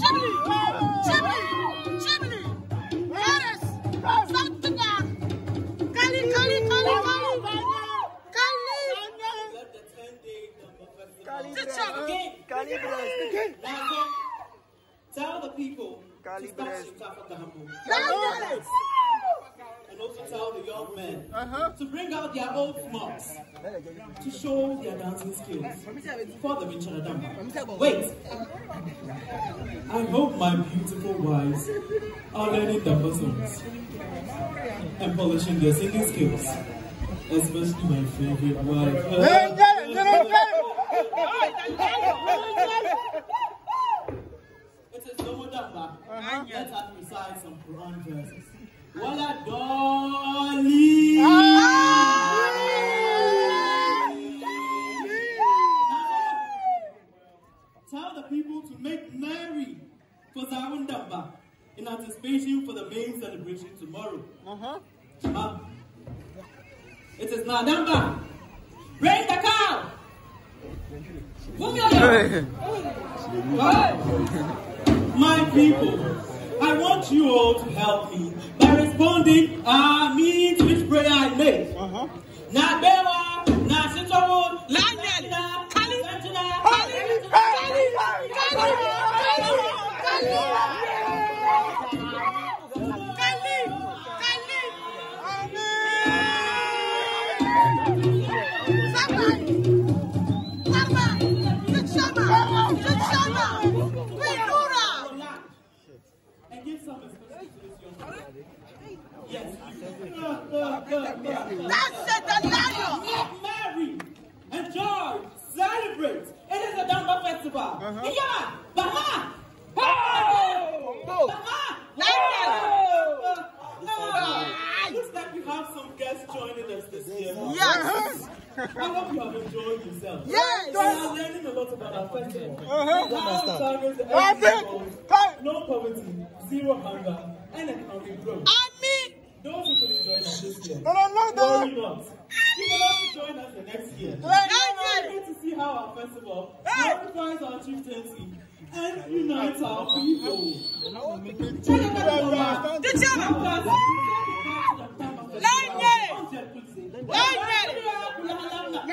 Chimney! Chimney! Chimney! Paris! Santika! Kali, Kali, Kali, Kali! Kali! Let the 10-day Damba festival Teacher! begin. Calibres. Now, tell the people to stop Gambo. Yes! And also tell the young men uh-huh. to bring out their old smarts to show their dancing skills for the Mincharadamba. Wait! I hope my beautiful wives are learning Damba songs and polishing their singing skills. Especially my favorite wife. Wala Dolly! Tell the people to make merry for Zawun Damba in anticipation for the main celebration tomorrow. Uh-huh. Ah. It is Nadamba. Bring the cow. My people, I want you all to help me by responding Amen to each prayer I make. Uh-huh. Na bewa, na sitawo, Lanyel, na Kali, sentina, Kali, Kali, Kali, Kali, Kali, That's it, the lion. Get married, enjoy, celebrate. It is a Damba festival. Yeah, Baha. Go. Baha. Looks like we have some guests joining us this year. Yes. I hope you have enjoyed yourself. Yes. We are learning a lot about our festival. Uh-huh. Now targets the I end think- goals, Hey. no poverty, zero hunger, and economic growth. Ami. Those who couldn't join us this year, No, no, no, no. worry not. You will have to join us the next year. Lion. Get to see how our festival Hey. glorifies our chieftaincy and unites our people.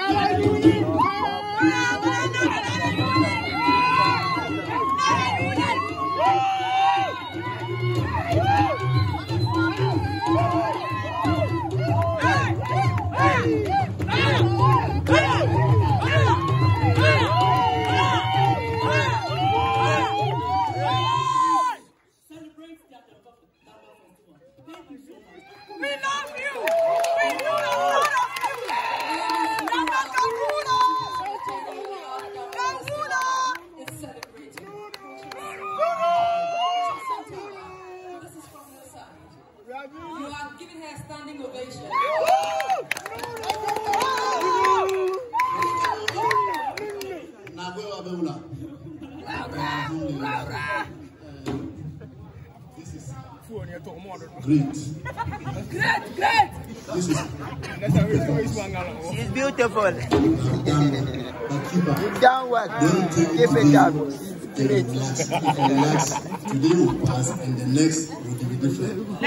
Celebrate We love you. We do the lot of you. Nama Kakuna. Kakuna. is celebrating. This is from your side. You are giving her a standing ovation. Nagwewa Beula. This is great. Great, great. This is It's beautiful. done You've done well. Don't take Keep it up. It's Then great. relax. You today will pass and the next will be different.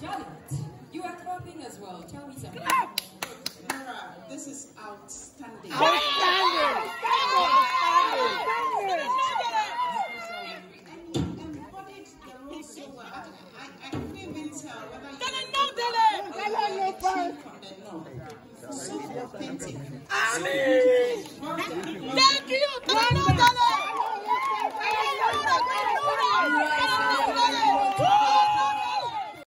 Janet, you are clapping as well. Tell me something. This is outstanding. Outstanding. I, no, Amen.